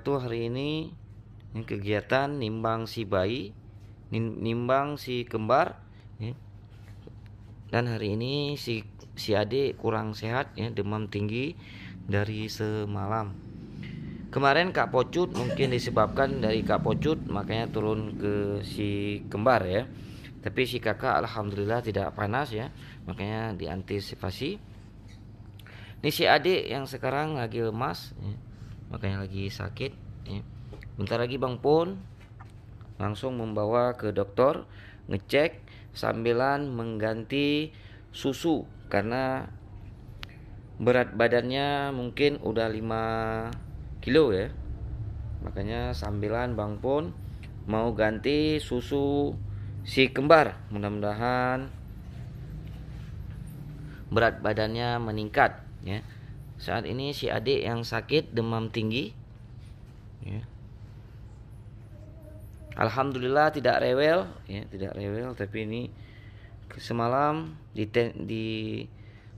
kakak tuh hari ini ini kegiatan nimbang si bayi, nimbang si kembar, ya. dan hari ini si si adik kurang sehat ya demam tinggi dari semalam. Kemarin Kak Pocut mungkin disebabkan dari Kak Pocut makanya turun ke si kembar ya. Tapi si kakak alhamdulillah tidak panas ya, makanya diantisipasi. Ini si adik yang sekarang lagi lemas, ya. Makanya lagi sakit. Ya. Bentar lagi Bang Pun langsung membawa ke dokter ngecek sambilan mengganti susu karena berat badannya mungkin udah 5 kilo ya makanya sambilan bang pun mau ganti susu si kembar mudah-mudahan berat badannya meningkat ya saat ini si adik yang sakit demam tinggi. Ya. Alhamdulillah tidak rewel ya tidak rewel tapi ini semalam di, di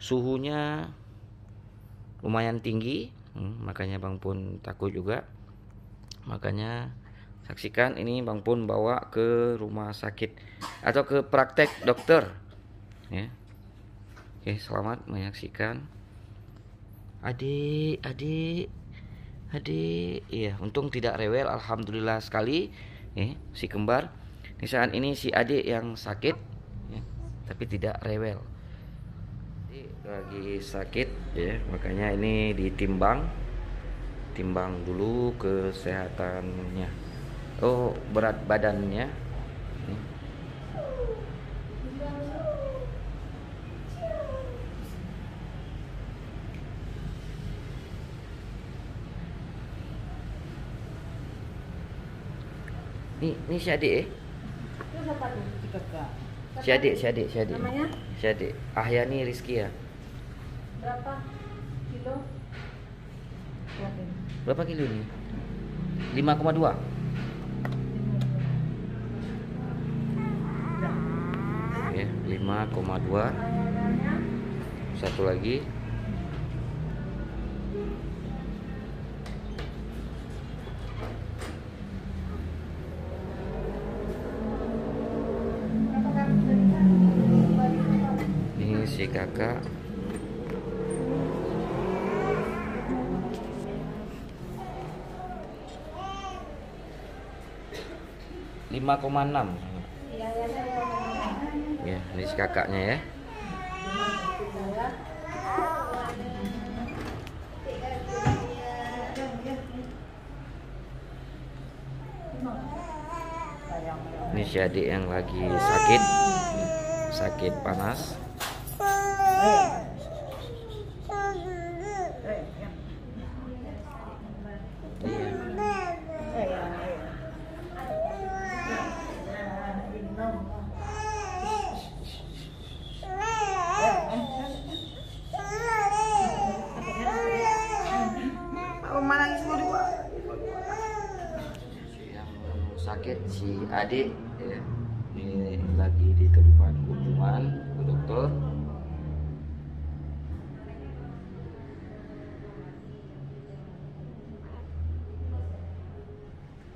suhunya lumayan tinggi. Hmm, makanya bang pun takut juga. Makanya saksikan ini bang pun bawa ke rumah sakit atau ke praktek dokter. Ya. Oke selamat menyaksikan adik adik adik. Iya untung tidak rewel alhamdulillah sekali. Ya si kembar. Di saat ini si adik yang sakit ya, tapi tidak rewel. Lagi sakit ya makanya ini ditimbang timbang dulu kesehatannya. Oh berat badannya ini ini si adik eh. Si adik si adik si adik. Namanya? Si adik. Ahyani Rizky ya. Berapa kilo? Berapa kilo ini? 5,2 Ya, 5,2 Satu lagi si kakak 5,6 ya ini si kakaknya ya. Ini si adik yang lagi sakit. Sakit panas sakit si adik ya. ini lagi di tempat kunjungan dokter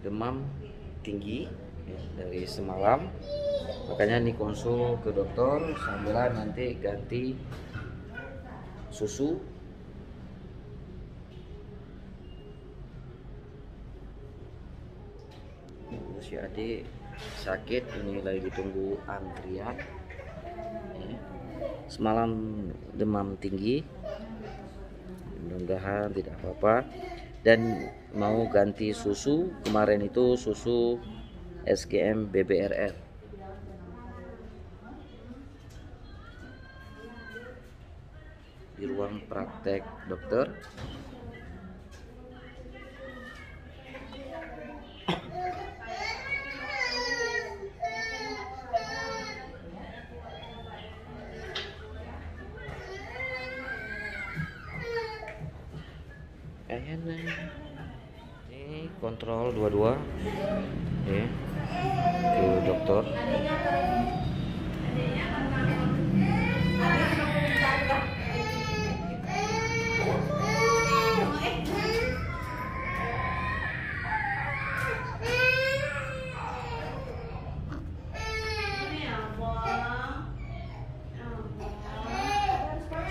demam tinggi ya, dari semalam. Makanya nih konsul ke dokter sambil nanti ganti susu. Si adik sakit ini lagi tunggu antrian ya. semalam demam tinggi mudah-mudahan tidak apa-apa dan mau ganti susu kemarin itu susu SGM BBRR di ruang praktek dokter kontrol dua-dua. Ya ke dokter.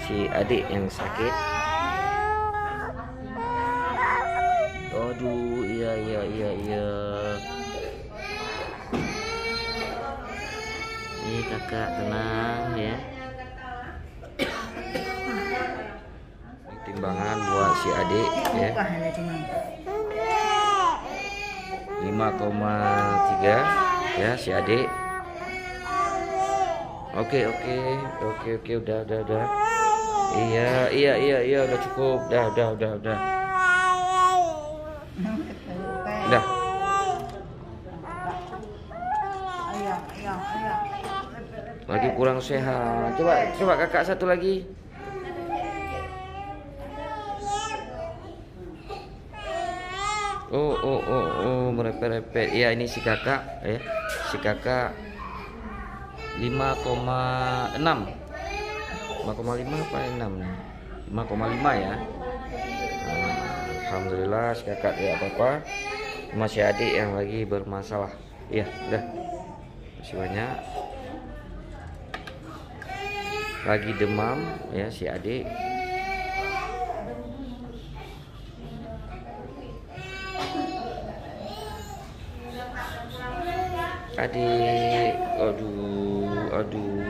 Si adik yang sakit. Kakak tenang ya. Ini timbangan buat si adik ya. 5,3 ya si adik. Oke oke oke oke udah udah udah. Iya iya iya iya udah cukup. Udah udah udah udah. Udah lagi kurang sehat coba coba kakak satu lagi Oh, oh, oh, oh, merepet-repet. Ya, ini si kakak, ya. Si kakak 5,6. 5,5 apa 6? 5,5 ya. Ah, Alhamdulillah si kakak tidak apa-apa. Masih adik yang lagi bermasalah. Iya, udah. Masih banyak. Lagi demam ya si adik. Adik, aduh, aduh,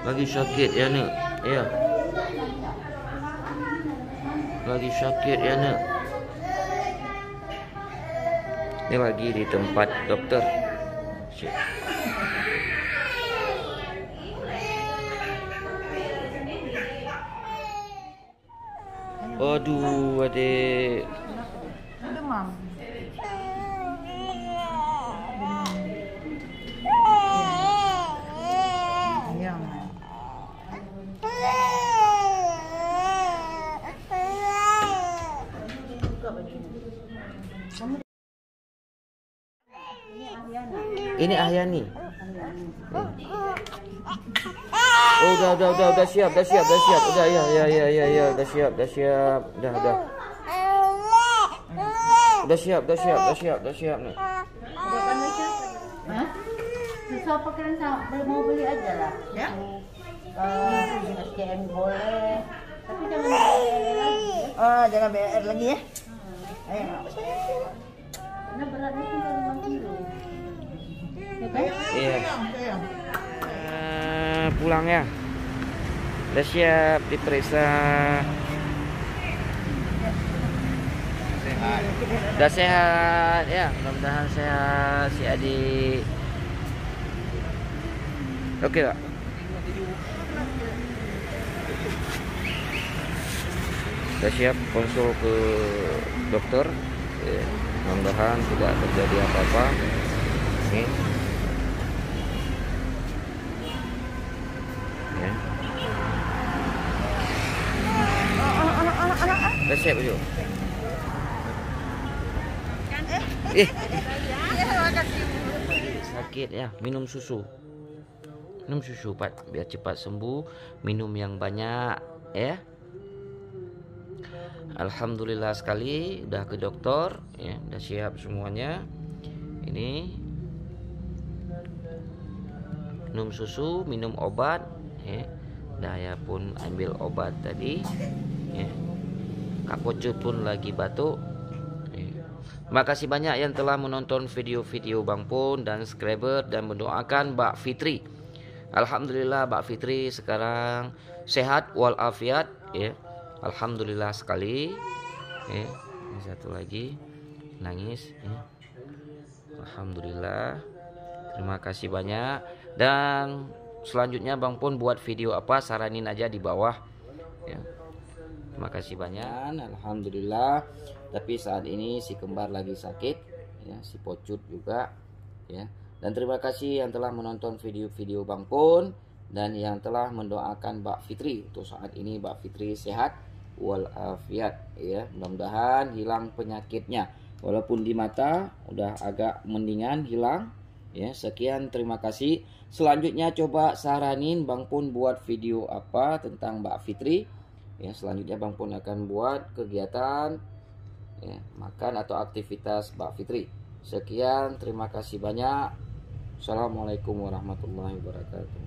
lagi sakit ya nak, ya, lagi sakit ya nak. Ini lagi di tempat dokter. Aduh, adik. Demam. Iya. Ini Ahyani. Oh, udah, udah, udah, udah siap, udah siap, udah siap, udah, ya, ya, ya, ya, ya, udah siap, udah siap, udah, udah, udah siap, udah siap, udah siap, udah siap nih. Hah? Susah sama, boleh mau beli aja lah. Ya? Uh, SKM boleh. Tapi jangan BR lagi ya. Oh, jangan BR lagi ya. Ayo. Karena beratnya tinggal 5 kilo. Ya kan? Iya. Pulang ya. Udah siap diperiksa. Udah sehat ya, mudah-mudahan sehat si adik. Oke, Pak. Udah siap konsul ke dokter. Ya, mudah-mudahan tidak terjadi apa-apa. Ini. Ya. Siap, Bu. Eh. Sakit ya, minum susu. Minum susu, Pak, biar cepat sembuh. Minum yang banyak, ya. Alhamdulillah sekali udah ke dokter, ya, udah siap semuanya. Ini minum susu, minum obat, ya. Daya pun ambil obat tadi, ya. Kak Poco pun lagi batuk. Ya. Terima kasih banyak yang telah menonton video-video Bang Pun dan subscriber dan mendoakan Mbak Fitri. Alhamdulillah Mbak Fitri sekarang sehat walafiat ya. Alhamdulillah sekali. Ya. Ini satu lagi nangis ya. Alhamdulillah. Terima kasih banyak dan selanjutnya Bang Pun buat video apa saranin aja di bawah ya. Terima kasih banyak. Alhamdulillah. Tapi saat ini si kembar lagi sakit, ya si pocut juga, ya. Dan terima kasih yang telah menonton video-video Bang Pun dan yang telah mendoakan Mbak Fitri untuk saat ini Mbak Fitri sehat walafiat, ya. Mudah-mudahan hilang penyakitnya. Walaupun di mata udah agak mendingan hilang, ya. Sekian terima kasih. Selanjutnya coba saranin Bang Pun buat video apa tentang Mbak Fitri. Ya, selanjutnya Bang Pun akan buat kegiatan ya, makan atau aktivitas Mbak Fitri. Sekian, terima kasih banyak. Assalamualaikum warahmatullahi wabarakatuh.